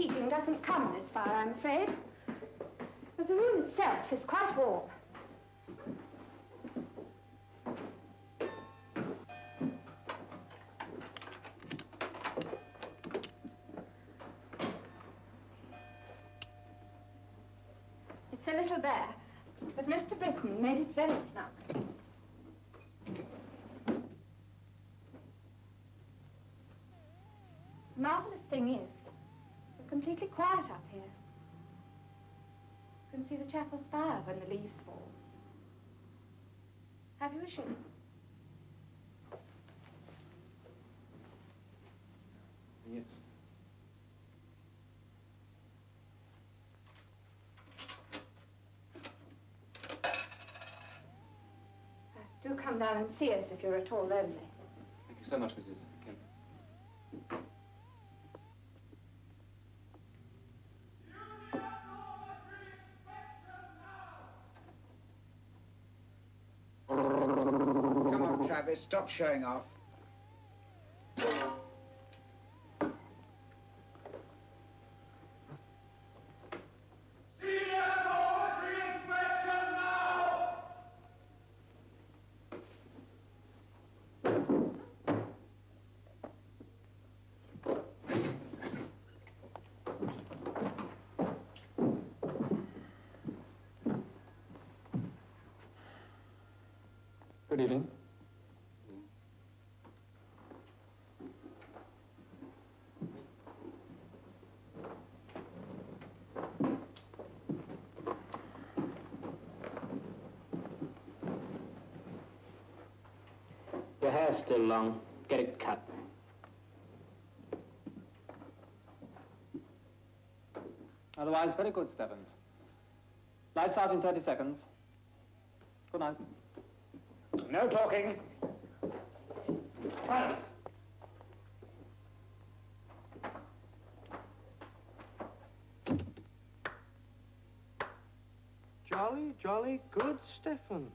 heating doesn't come this far, I'm afraid. But the room itself is quite warm. It's a little bare, but Mr. Britton made it very snug. The marvelous thing is, completely quiet up here. You can see the chapel spire when the leaves fall. Have you a shilling? Yes. Uh, do come down and see us if you're at all lonely. Thank you so much, Mrs. Stop showing off. Good evening. Your hair's still long. Get it cut. Otherwise, very good, Stebbins. Lights out in 30 seconds. Good night. No talking. Silence. Jolly, jolly good, Stephans.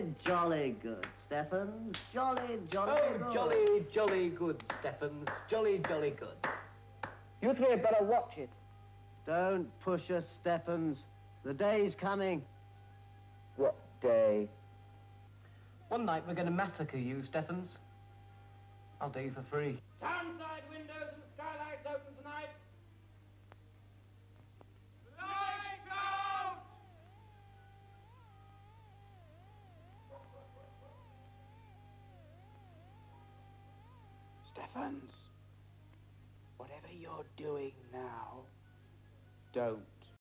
Jolly, jolly good, Stephans. Jolly, jolly Oh, good. jolly, jolly good, Stephans. Jolly, jolly good. You three had better watch it. Don't push us, Stephans. The day's coming. What day? One night we're going to massacre you, Stephans. I'll do you for free. Townside Stephans, whatever you're doing now, don't